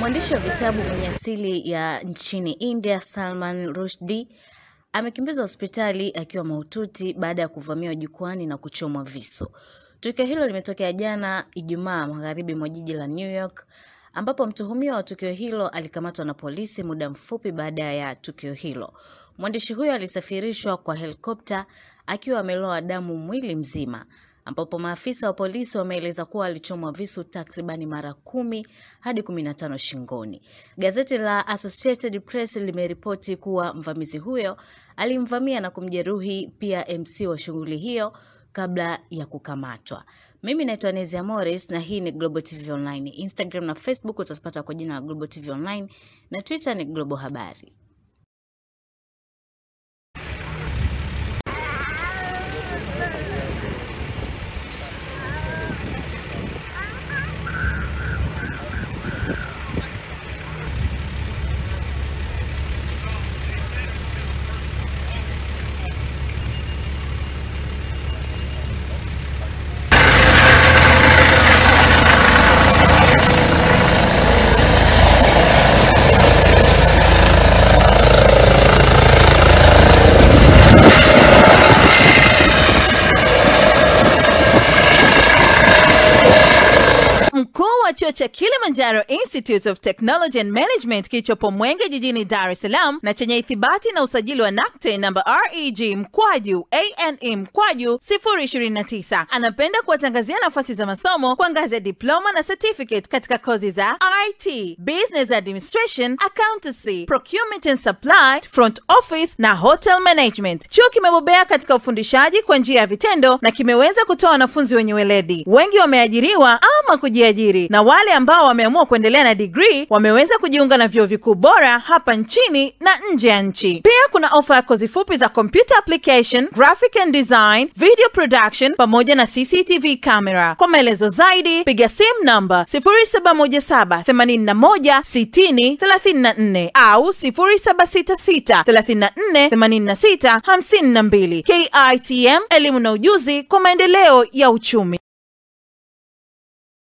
Mwandishi wa vitabu mwenye asili ya nchini India, Salman Rushdie amekimbizwa hospitali akiwa mahututi baada ya kuvamiwa jukwani na kuchomwa visu. Tukio hilo limetokea jana Ijumaa magharibi mwa jiji la New York ambapo mtuhumiwa wa tukio hilo alikamatwa na polisi muda mfupi baada ya tukio hilo. Mwandishi huyo alisafirishwa kwa helikopta akiwa ameloa damu mwili mzima ambapo maafisa wa polisi wameeleza kuwa alichomwa visu takribani mara kumi hadi kumi na tano shingoni. Gazeti la Associated Press limeripoti kuwa mvamizi huyo alimvamia na kumjeruhi pia MC wa shughuli hiyo kabla ya kukamatwa. Mimi naitwa Nezia Morris na hii ni Global TV Online. Instagram na Facebook utapata kwa jina la Global TV Online na Twitter ni Global Habari. Wa chuo cha Kilimanjaro Institute of Technology and Management kilichopo Mwenge jijini Dar es Salaam na chenye ithibati na usajili wa NACTE namba REG mkwaju ane mkwaju 029 anapenda kuwatangazia nafasi za masomo kwa ngazi ya diploma na certificate katika kozi za IT, Business Administration, Accountancy, Procurement and Supply, Front Office na Hotel Management. Chuo kimebobea katika ufundishaji kwa njia ya vitendo na kimeweza kutoa wanafunzi wenye weledi. Wengi wameajiriwa ama kujiajiri na wale ambao wameamua kuendelea na digrii wameweza kujiunga na vyuo vikuu bora hapa nchini na nje ya nchi. Pia kuna ofa ya kozi fupi za computer application, graphic and design, video production pamoja na CCTV camera. Kwa maelezo zaidi piga simu namba 0717816034 au 0766348652. KITM, elimu na ujuzi kwa maendeleo ya uchumi.